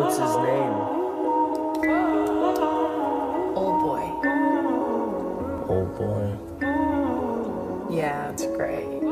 What's his name? Old boy. Old boy. Yeah, it's great.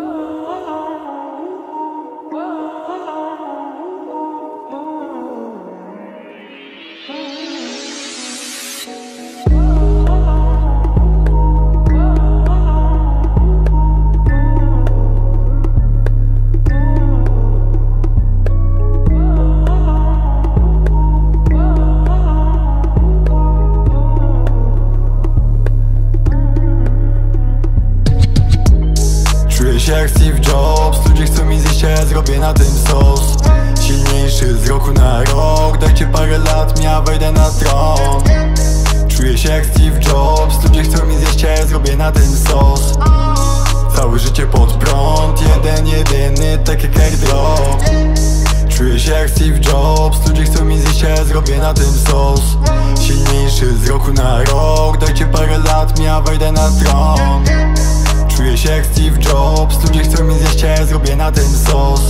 Się jak Steve Jobs. Ludzie chcą mi zjeść, ja zrobię na tym sos. Silniejszy z roku na rok. Dajcie parę lat, ja wejdę na tron. Czuję się jak Steve Jobs. Ludzie chcą mi zjeść, ja zrobię na tym sos. Całe życie pod prąd. Jeden, jedyny, tak jak airdrop Czuję się jak Steve Jobs. Ludzie chcą mi zjeść, ja zrobię na tym sos. Silniejszy z roku na rok. Dajcie parę lat, ja wejdę na tron Czuję się jak Steve Jobs. Ludzie chcą mi zjeść, ja zrobię na tym sos.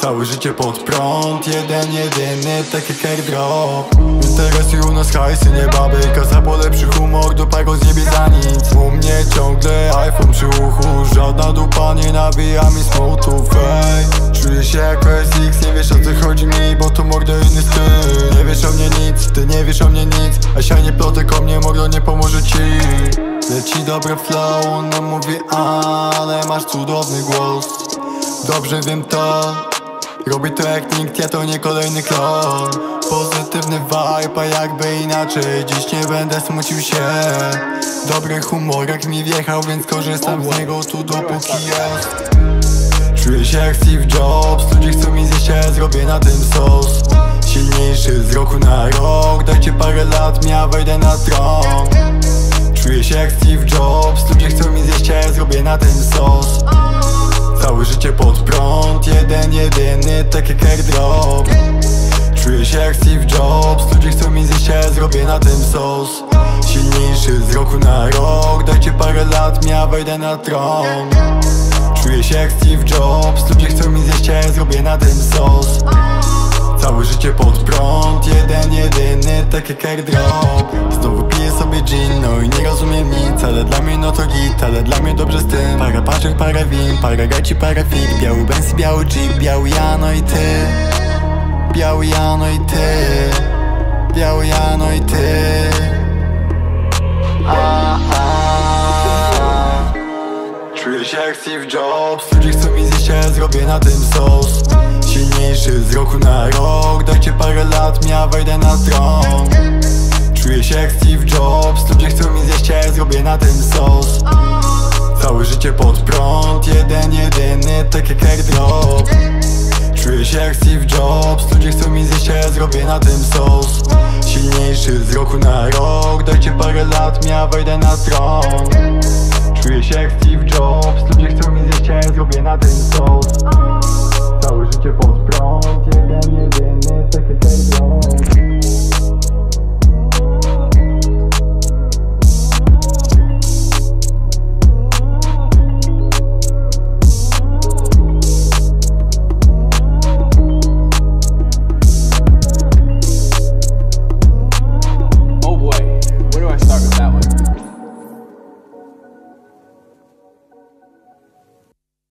Całe życie pod prąd Jeden, jedyny, tak jak airdrop Interesują nas hajsy, nie baby. Kasa po lepszy humor, do pago zjebie za nic. U mnie ciągle iPhone przy uchu. Żadna dupa nie nabija mi smutów, ej Czuję się jak PSX, nie wiesz o co chodzi mi Bo to mordo inny styl. Nie wiesz o mnie nic, ty nie wiesz o mnie nic. A sianie plotek o mnie, mordo nie pomoże ci dobre flow, ona mówi ale masz cudowny głos. Dobrze wiem to Robię to jak nikt, ja to nie kolejny klon. Pozytywny vibe, a jakby inaczej Dziś nie będę smucił się. Dobry humorek mi wjechał, więc korzystam z niego tu dopóki jest. Czuję się jak Steve Jobs Ludzie chcą mi zjeść, ja zrobię na tym sos. Silniejszy z roku na rok Dajcie parę lat, ja wejdę na tron na tym sos. Całe życie pod prąd Jeden, jedyny, tak jak airdrop Czuję się jak Steve Jobs Ludzie chcą mi zjeść, ja zrobię na tym sos. Silniejszy z roku na rok Dajcie parę lat, ja wejdę na tron. Czuję się jak Steve Jobs Ludzie chcą mi zjeść, ja zrobię na tym sos. Całe życie pod prąd Jeden, jedyny, tak jak airdrop Znowu Ale dla mnie no to git, ale dla mnie dobrze z tym. Para paczek, para win, para gaci, para fit. Biały Benz, biały Jeep, biały ja, no i ty. Biały ja, no i ty. Biały ja, no i ty. A. Czuję się jak Steve Jobs. Ludzie chcą mi zjeść, ja zrobię na tym sos. Silniejszy z roku na rok. Dajcie parę lat, ja wejdę na tron Czuję się jak Steve Jobs. Ludzie chcą mi zjeść, ja zrobię na tym sos. Całe życie pod prąd Jeden, jedyny, tak jak airdrop Czuję się jak Steve Jobs. Ludzie chcą mi zjeść, ja zrobię na tym sos. Silniejszy z roku na rok. Dajcie parę lat, ja wejdę na tron. Czuję się jak Steve Jobs. Ludzie chcą mi zjeść, ja zrobię na tym sos